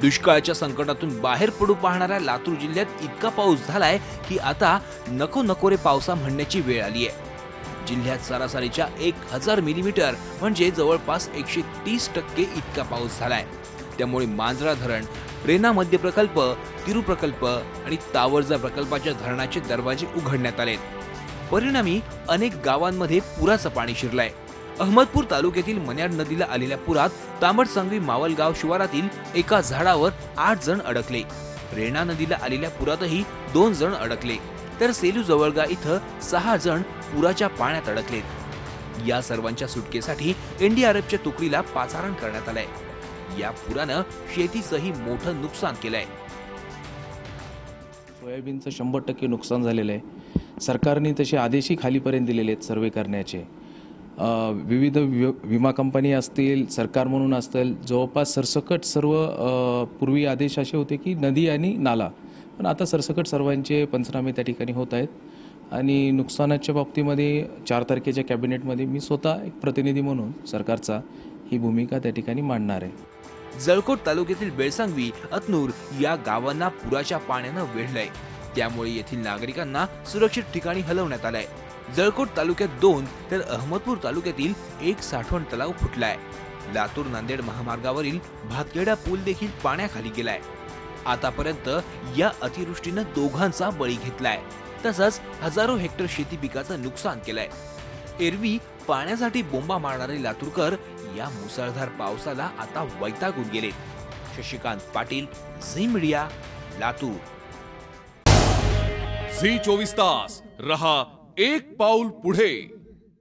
दुष्काळाच्या संकटातून बाहेर पडू पाहणाऱ्या लातूर जिल्ह्यात इतका पाऊस झालाय की आता नको नको रे पावसा म्हणण्याची वेळ आली आहे जिल्ह्यात सरासरीच्या एक हजार मिलीमीटर म्हणजे जवळपास एकशे तीस टक्के इतका पाऊस झालाय. त्यामुळे मांजरा धरण रेना मध्य प्रकल्प तिरु प्रकल्प आणि तावरजा प्रकल्पाच्या धरणाचे दरवाजे उघडण्यात आले परिणामी अनेक गावांमध्ये पुराचं पाणी शिरलंय. अहमदपूर तालुक्यातील मन्याड नदीला आलेल्या पुरात तांबडसांगवी मावलगाव शिवारातील एका झाडावर आठ जण अडकले. रेणा नदीला आलेल्या पुरातही दोन जण अडकले. तर सेलू जवळगा इथं सहा जण पुराच्या पाण्यात अडकलेत. या सर्वांच्या सुटकेसाठी एनडीआरएफच्या तुकडीला पाचारण करण्यात आलंय. या पुरानं शेतीचंही मोठं नुकसान केलंय. सोयाबीनचं शंभर टक्के नुकसान झालेलं आहे. सरकारने तसे आदेशही खालीपर्यंत दिलेले आहेत सर्वे करण्याचे. विविध वि विमा कंपनी असतील सरकार म्हणून असतील जवळपास सरसकट सर्व पूर्वी आदेश असे होते की नदी आणि नाला. पण आता सरसकट सर्वांचे पंचनामे त्या ठिकाणी होत आहेत. आणि नुकसानाच्या बाबतीमध्ये चार तारखेच्या कॅबिनेटमध्ये मी स्वतः एक प्रतिनिधी म्हणून सरकारचा ही भूमिका त्या ठिकाणी मांडणार आहे. जळकोट तालुक्यातील बेळसांगवी अतनूर या गावांना पुराच्या पाण्यानं वेढलंय. त्यामुळे येथील नागरिकांना सुरक्षित ठिकाणी हलवण्यात आलंय. जळकोट तालुक्यात दोन तर अहमदपूर तालुक्यातील एक साठवण तलाव फुटलाय. लातूर नांदेड महामार्गावरील भातखेडा पूल देखील पाण्याखाली गेलाय. आतापर्यंत या अतिवृष्टीनं दोघांचा बळी घेतलाय. तसंच हजारो हेक्टर शेती पिकाचं नुकसान केलंय. एरवी पाण्यासाठी बोंबा मारणारे लातूरकर या मुसळधार पावसाला आता वैतागून गेले शशिकांत पाटील झी मीडिया लातूर. झी चोवीस तास. रहा एक पाऊल पुढे.